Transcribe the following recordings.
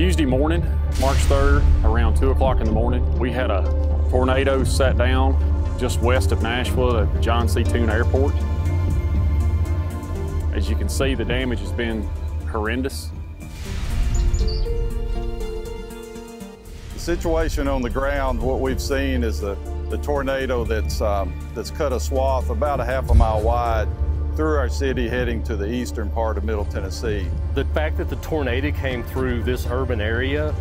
Tuesday morning, March 3rd, around 2 o'clock in the morning, we had a tornado sat down just west of Nashville at John C. Tune Airport. As you can see, the damage has been horrendous. The situation on the ground, what we've seen is the, the tornado that's, um, that's cut a swath about a half a mile wide through our city heading to the eastern part of Middle Tennessee. The fact that the tornado came through this urban area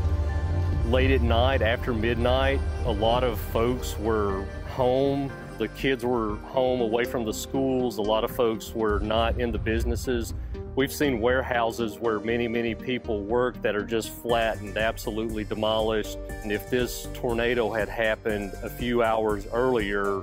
late at night after midnight, a lot of folks were home. The kids were home away from the schools. A lot of folks were not in the businesses. We've seen warehouses where many, many people work that are just flat and absolutely demolished. And if this tornado had happened a few hours earlier,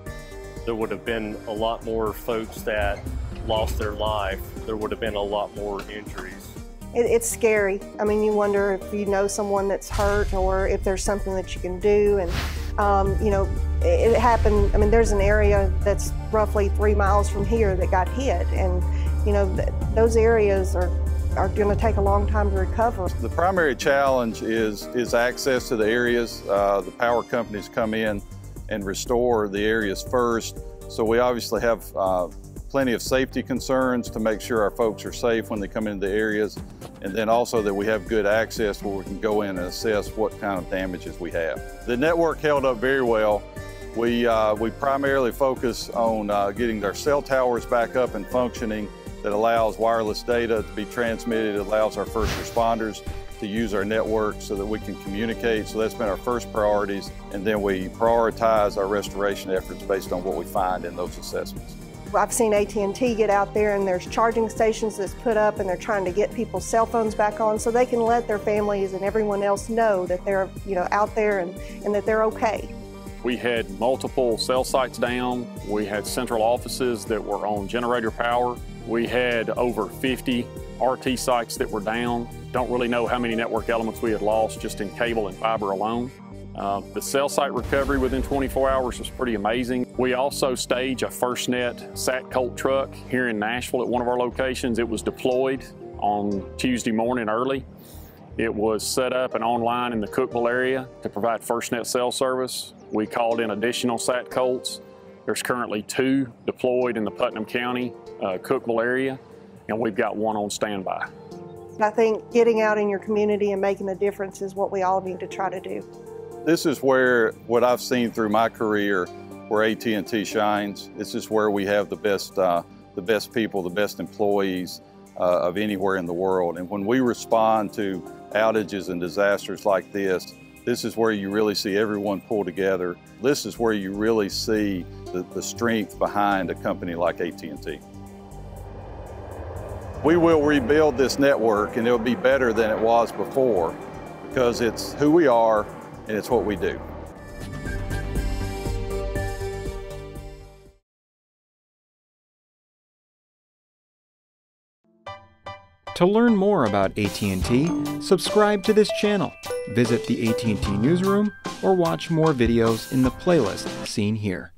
there would have been a lot more folks that lost their life. There would have been a lot more injuries. It, it's scary. I mean, you wonder if you know someone that's hurt or if there's something that you can do. And, um, you know, it, it happened. I mean, there's an area that's roughly three miles from here that got hit. And, you know, th those areas are are going to take a long time to recover. The primary challenge is, is access to the areas. Uh, the power companies come in and restore the areas first. So we obviously have uh, plenty of safety concerns to make sure our folks are safe when they come into the areas, and then also that we have good access where we can go in and assess what kind of damages we have. The network held up very well. We, uh, we primarily focus on uh, getting our cell towers back up and functioning that allows wireless data to be transmitted, it allows our first responders to use our network so that we can communicate. So that's been our first priorities. And then we prioritize our restoration efforts based on what we find in those assessments. I've seen AT&T get out there and there's charging stations that's put up and they're trying to get people's cell phones back on so they can let their families and everyone else know that they're you know out there and, and that they're okay. We had multiple cell sites down. We had central offices that were on generator power. We had over 50 RT sites that were down. Don't really know how many network elements we had lost just in cable and fiber alone. Uh, the cell site recovery within 24 hours was pretty amazing. We also stage a FirstNet SatColt truck here in Nashville at one of our locations. It was deployed on Tuesday morning early. It was set up and online in the Cookeville area to provide FirstNet cell service. We called in additional SatColts. There's currently two deployed in the Putnam County, uh, Cookeville area, and we've got one on standby. I think getting out in your community and making a difference is what we all need to try to do. This is where what I've seen through my career, where AT&T shines. This is where we have the best, uh, the best people, the best employees uh, of anywhere in the world. And when we respond to outages and disasters like this, this is where you really see everyone pull together. This is where you really see the, the strength behind a company like AT&T. We will rebuild this network and it'll be better than it was before because it's who we are and it's what we do. To learn more about AT&T, subscribe to this channel, visit the AT&T newsroom, or watch more videos in the playlist seen here.